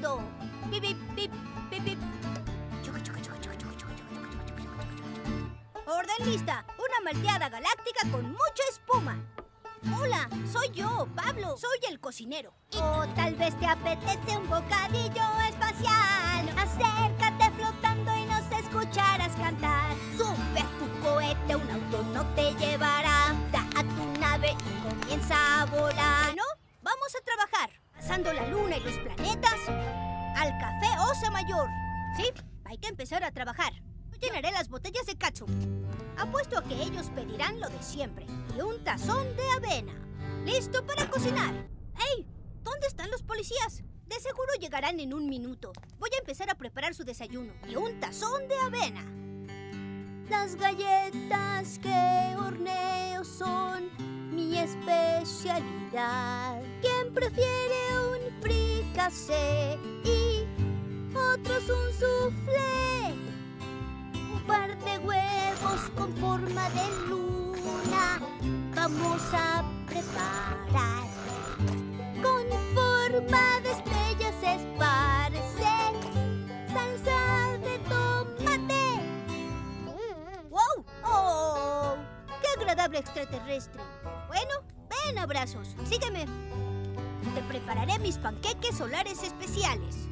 volando. Bip, bip, bip, bip, bip. Orden lista, una malteada galáctica con mucha espuma. Hola, soy yo, Pablo. Soy el cocinero. O tal vez te apetece un bocadillo espacial. Acércate flotando y nos escucharás cantar. Sube a tu cohete, un auto no te llevará. Da a tu nave y comienza a volar. A trabajar. Pasando la luna y los planetas al café Osa Mayor. Sí, hay que empezar a trabajar. Llenaré las botellas de catsup. Apuesto a que ellos pedirán lo de siempre y un tazón de avena. ¿Listo para cocinar? ¡Ey! ¿Dónde están los policías? De seguro llegarán en un minuto. Voy a empezar a preparar su desayuno y un tazón de avena. Las galletas que horneo son mi especialidad. ¿Quién prefiere un fricasé y otros un soufflé? Un par de huevos con forma de luna vamos a preparar. Con forma de estrellas esparce salsa de tomate. ¡Wow! ¡Oh! ¡Qué agradable extraterrestre! Bueno, ven abrazos, sígueme. Te prepararé mis panqueques solares especiales.